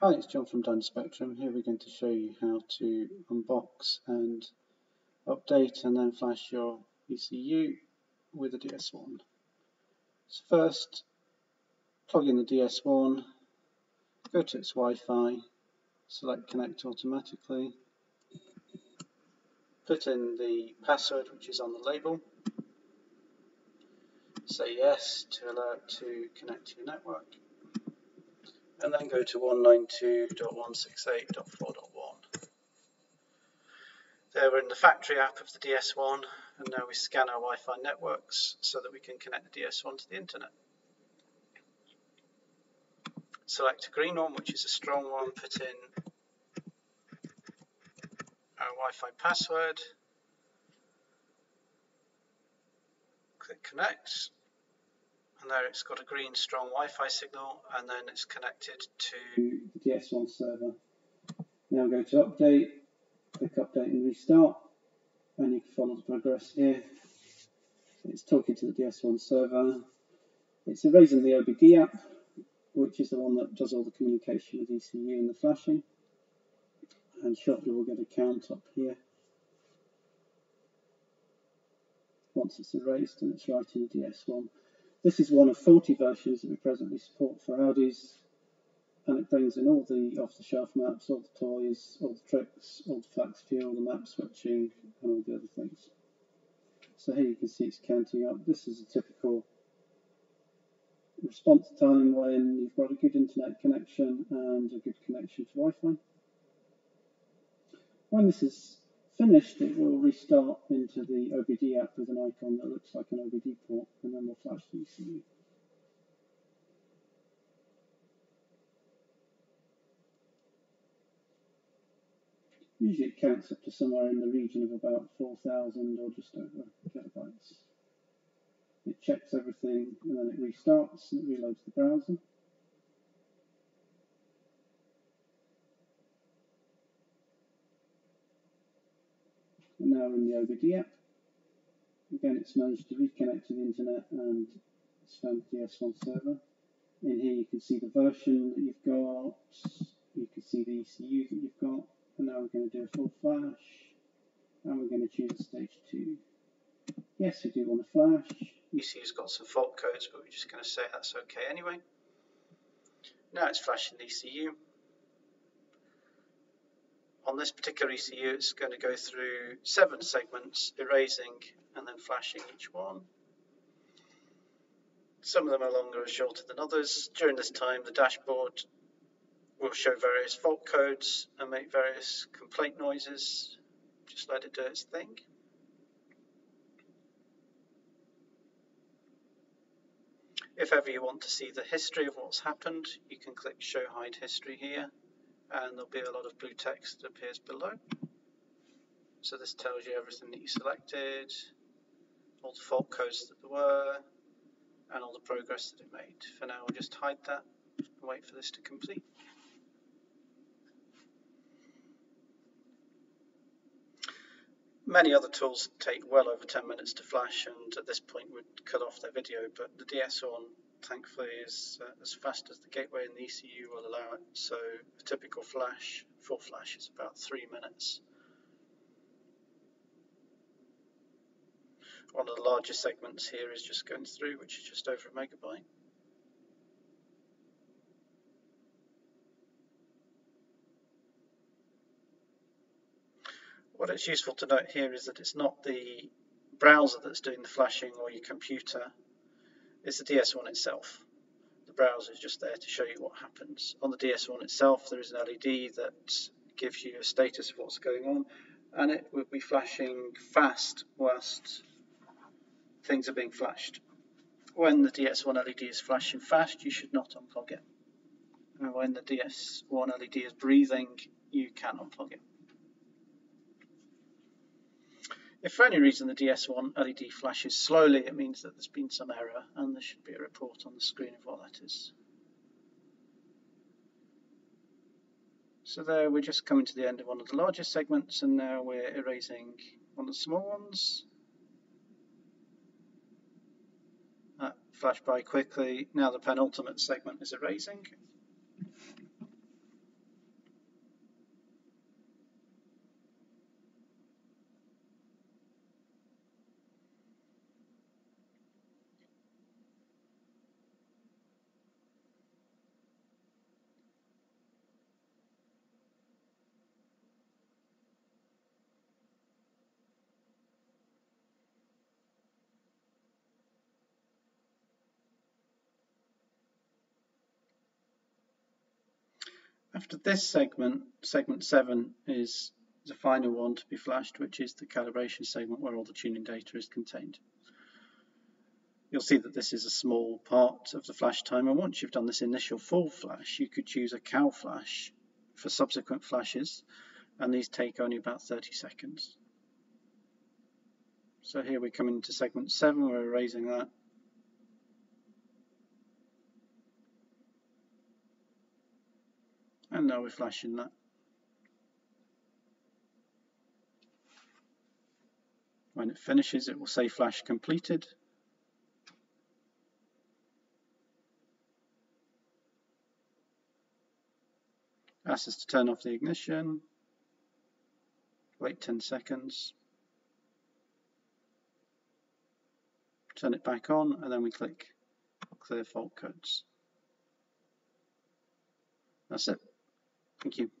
Hi, it's John from Dynospectrum. Here we're going to show you how to unbox and update and then flash your ECU with a DS1. So first, plug in the DS1, go to its Wi-Fi, select connect automatically, put in the password which is on the label, say yes to allow it to connect to your network and then go to 192.168.4.1. There we're in the factory app of the DS1 and now we scan our Wi-Fi networks so that we can connect the DS1 to the internet. Select a green one which is a strong one, put in our Wi-Fi password, click connect there it's got a green strong Wi-Fi signal and then it's connected to the DS1 server. Now go to update, click update and restart and you can follow the progress here. It's talking to the DS1 server. It's erasing the OBD app, which is the one that does all the communication with ECU and the flashing. And shortly we'll get a count up here. Once it's erased and it's writing DS1. This is one of 40 versions that we presently support for Audis, and it brings in all the off-the-shelf maps, all the toys, all the tricks, all the flex fuel, the map switching, and all the other things. So here you can see it's counting up. This is a typical response time when you've got a good internet connection and a good connection to Wi-Fi. When this is finished, it will restart into the OBD app with an icon that looks like an OBD port, and then we'll flash the ECU. Usually it counts up to somewhere in the region of about 4,000 or just over kilobytes. It checks everything and then it restarts and it reloads the browser. Now in the OBD app. Again, it's managed to reconnect to the internet and it's found the DS1 server. In here you can see the version that you've got, you can see the ECU that you've got, and now we're going to do a full flash, and we're going to choose stage 2. Yes, we do want to flash. ECU's got some fault codes, but we're just going to say that's okay anyway. Now it's flashing the ECU on this particular ECU, it's going to go through seven segments, erasing and then flashing each one. Some of them are longer or shorter than others. During this time, the dashboard will show various fault codes and make various complaint noises. Just let it do its thing. If ever you want to see the history of what's happened, you can click Show Hide History here and there'll be a lot of blue text that appears below. So this tells you everything that you selected, all the fault codes that there were, and all the progress that it made. For now, we'll just hide that and wait for this to complete. Many other tools take well over 10 minutes to flash and at this point would cut off their video, but the DS1 thankfully is uh, as fast as the gateway and the ECU will allow it. So a typical flash, full flash is about three minutes. One of the larger segments here is just going through, which is just over a megabyte. What it's useful to note here is that it's not the browser that's doing the flashing or your computer is the DS1 itself. The browser is just there to show you what happens. On the DS1 itself, there is an LED that gives you a status of what's going on, and it will be flashing fast whilst things are being flashed. When the DS1 LED is flashing fast, you should not unplug it. And when the DS1 LED is breathing, you can unplug it. If for any reason the DS1 LED flashes slowly, it means that there's been some error and there should be a report on the screen of what that is. So there we're just coming to the end of one of the largest segments and now we're erasing one of the small ones. That flashed by quickly. Now the penultimate segment is erasing. After this segment, segment 7 is the final one to be flashed, which is the calibration segment where all the tuning data is contained. You'll see that this is a small part of the flash time, and once you've done this initial full flash, you could choose a cal flash for subsequent flashes, and these take only about 30 seconds. So here we come into segment 7, we're erasing that. And now we're flashing that. When it finishes, it will say flash completed. Asks us to turn off the ignition. Wait 10 seconds. Turn it back on and then we click clear fault codes. That's it. Thank you.